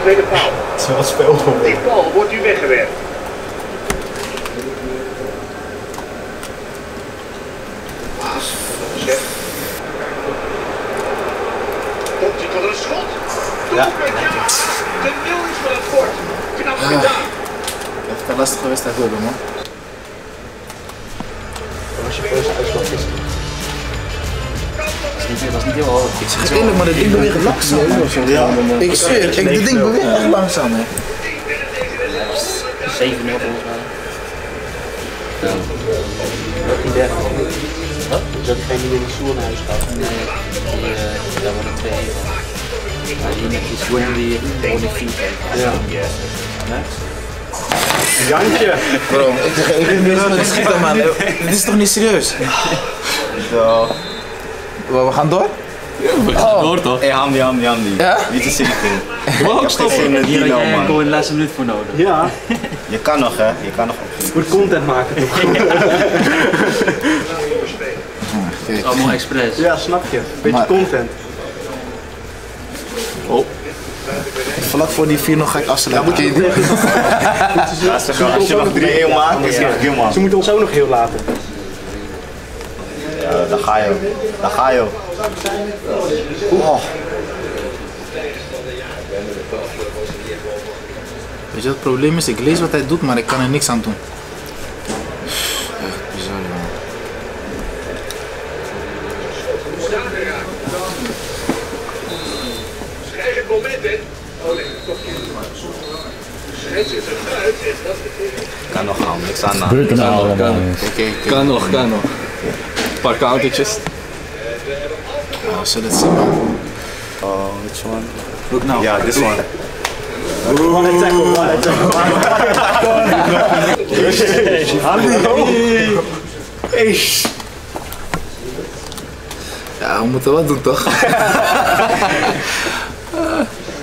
tweede paal. Het is wel speel gewoon. Die bal wordt nu weggewerkt. Komt hij tot een schot? Ja. De nul is van het fort. Knap gedaan. Heeft het lastig geweest uit Wilde, man. Dat was niet heel Ik zeg het eerlijk, maar dit ding beweegt langzaam. Ja. Ik zweer, ik, dit ding beweegt echt langzaam, hè. 7-0 volgens mij. Dat die derde. Wat? Dat diegene die in de stoel naar huis gaat. Nee, die, uh, daar worden twee. Maar die met die schoenen die gewoon die fiets Ja. Jantje. Bro, ik zeg, ik ben bezig met de schieten, man. Dit is toch niet serieus? Zo. We gaan door? Oh. Door toch? Hey, Hamdi, Hamdi, Hamdi. Ja? Niet te ziek, Wow, Ik heb geen zin in het Hier had dino, jij man. gewoon de laatste minuut voor nodig. Ja, Je kan nog, hè? Je kan nog. moet content maken toch? Allemaal expres. Ja, snap je. Beetje Maar- content. Vlak voor die 4 nog ga ik afsluiten. Ken je die? Ja, zeg maar, als je nog 3-1 maakt, is het. Ze moeten ons ook nog heel laten. Ja, daar ga je. Daar ga je. Oh. Weet je wat het probleem is? Ik lees wat hij doet, maar ik kan er niks aan doen. Echt bizar, man. Krijg het moment, hè? Oh nee, toch. Kan nog gaan, niks aan. Gebeurt er nou allemaal? Kijk, kijk. Kan nog, kan nog. Een paar countertjes. Zullen het zien, man. Oh, which one? Look nou. Ja, this one. Ja, we moeten wat doen, toch?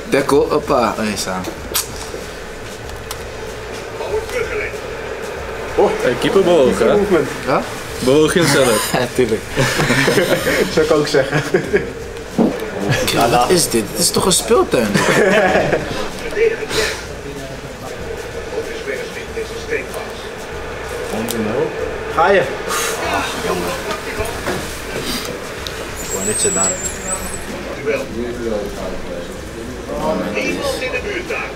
Dekkel, hoppa. Oh, hier staan. Hey, keeper bewoog, hè? Movement, Ja? Bewoog je hem zelf. Ja, tuurlijk. zou ik ook zeggen. Wat is dit? Dit is toch een speeltuin? Ga je? Gewoon niet gedaan. Duel. Iemand in de buurt daar.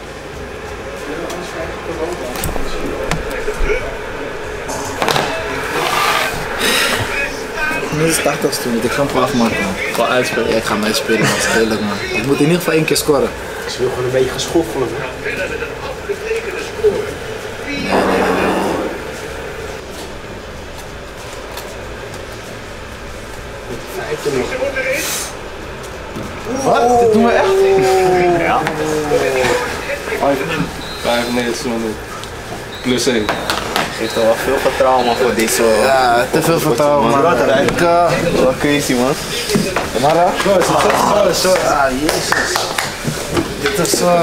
Het 80 minuut. Ik ga hem gewoon afmaken, man. Gewoon uitspelen. Ja, ik ga hem uitspelen, man. Dat is heerlijk, man. Ik moet in ieder geval één keer scoren. Ik wil gewoon een beetje geschoffelen. Ze erin. Wat? Dit doen we echt? 95 minuten. Plus 1. Toch wel veel vertrouwen man, voor deze. Ja, te veel vertrouwen, man. Uh, Wel crazy man. Mara? Oh, zo. Ah, jezus. Dit is... Uh...